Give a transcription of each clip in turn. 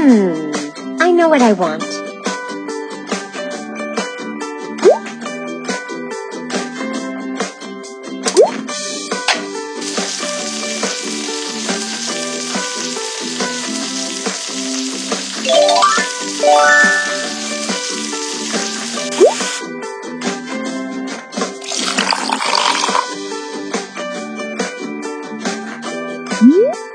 Hmm, I know what I want. Yeah.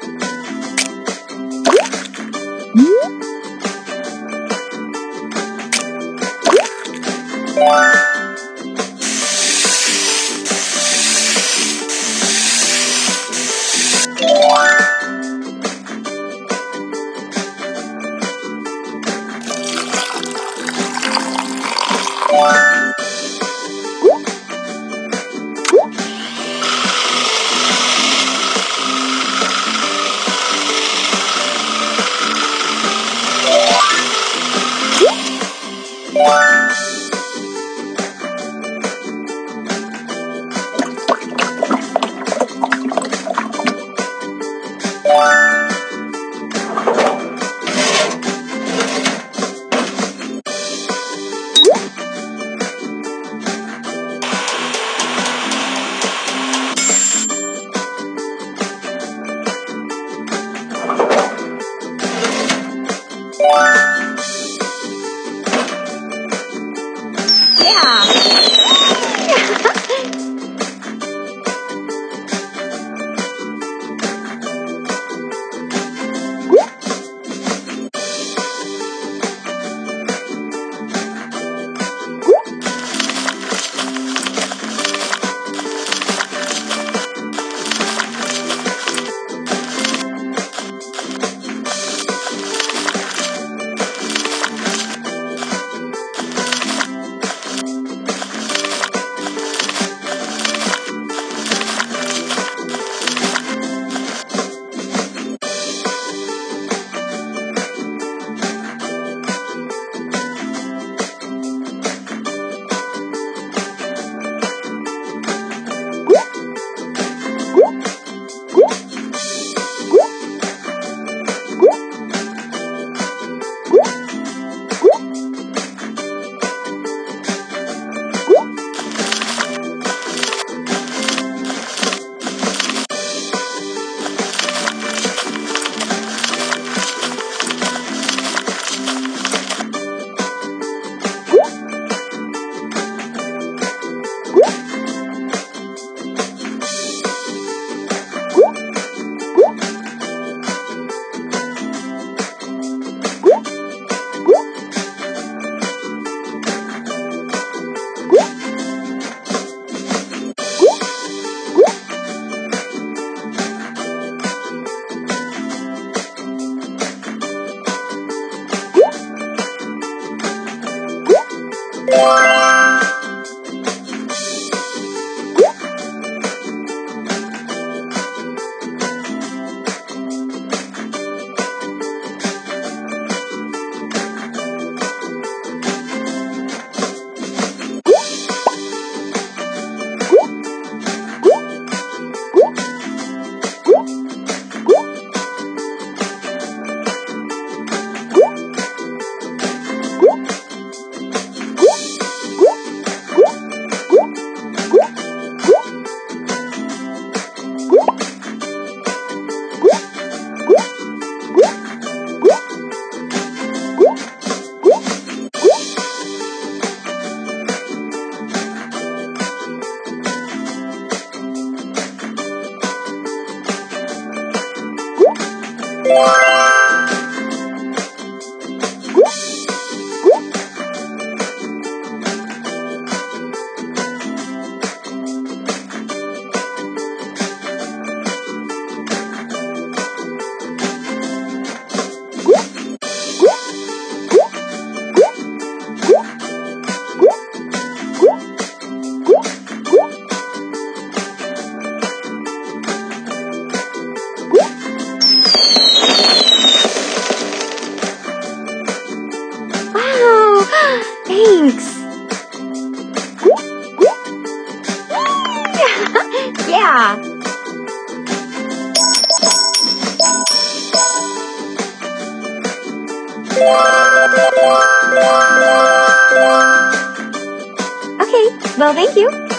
Okay, well, thank you.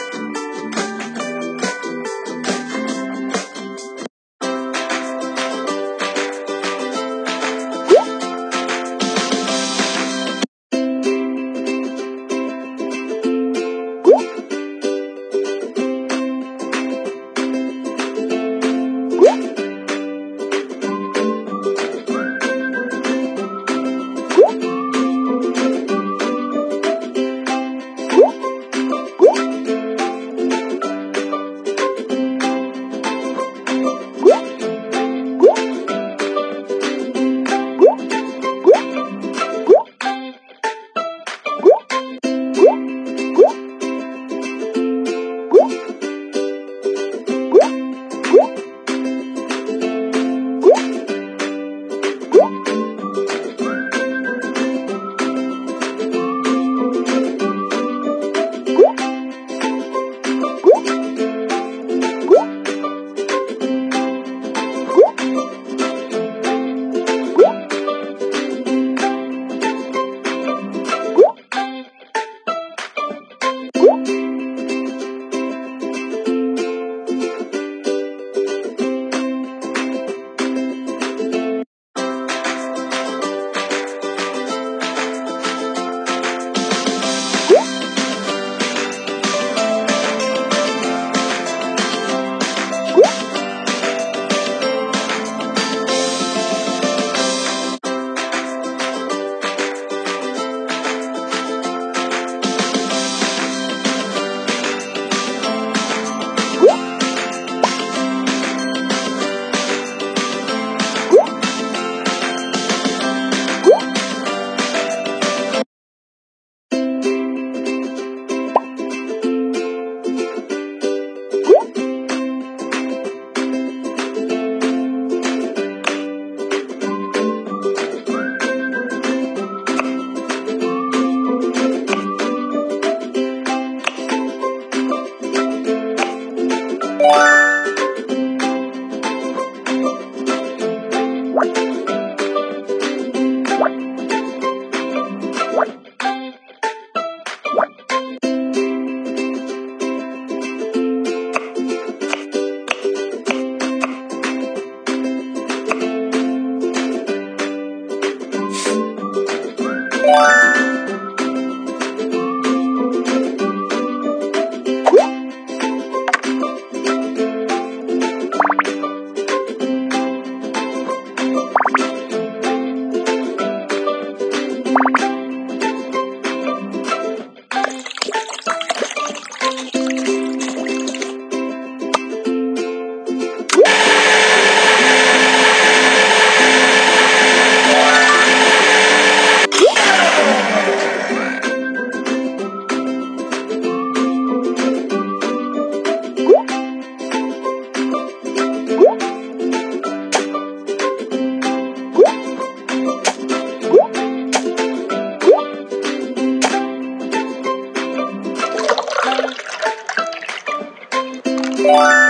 Bye.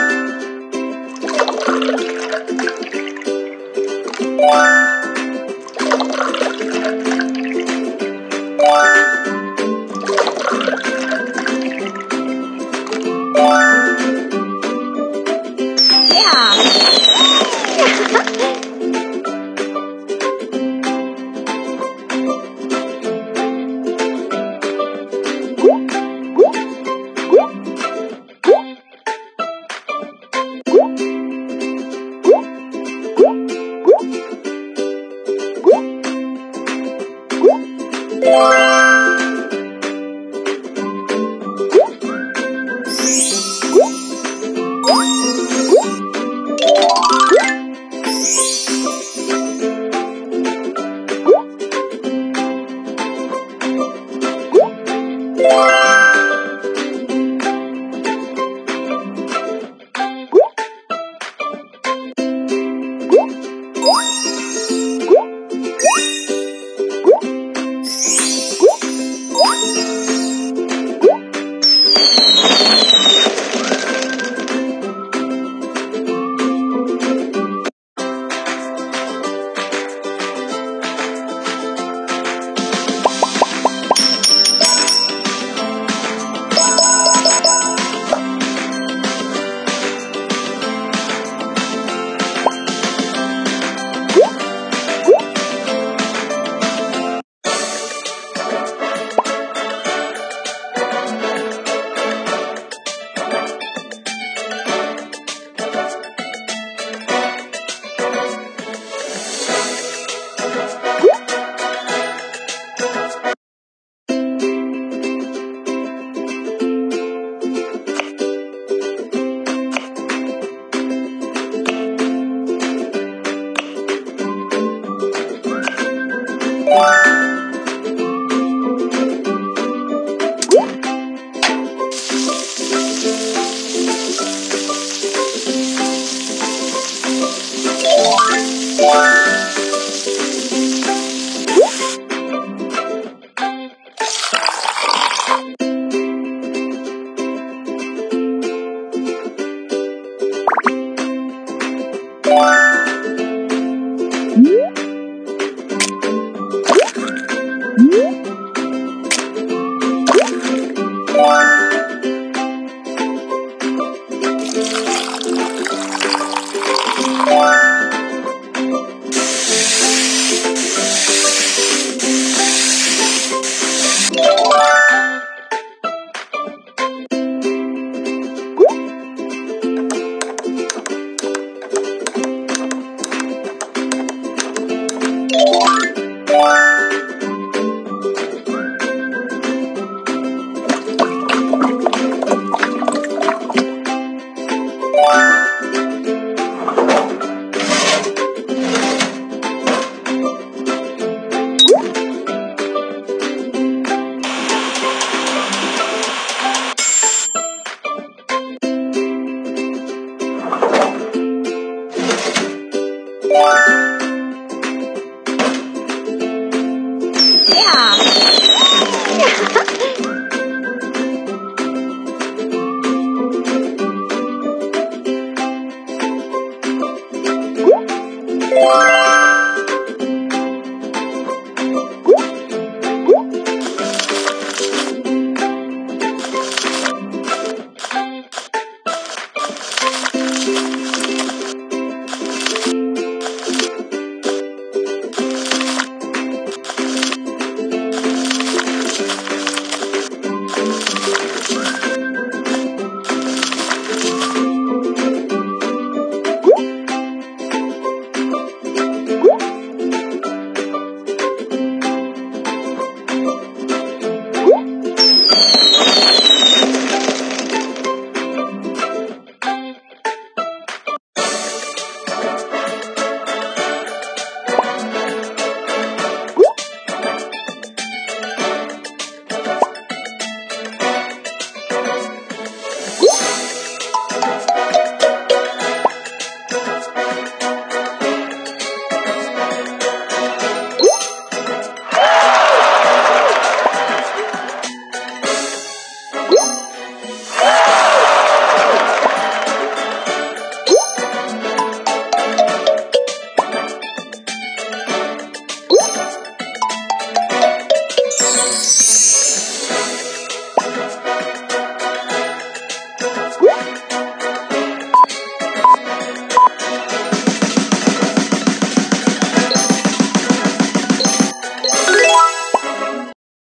呀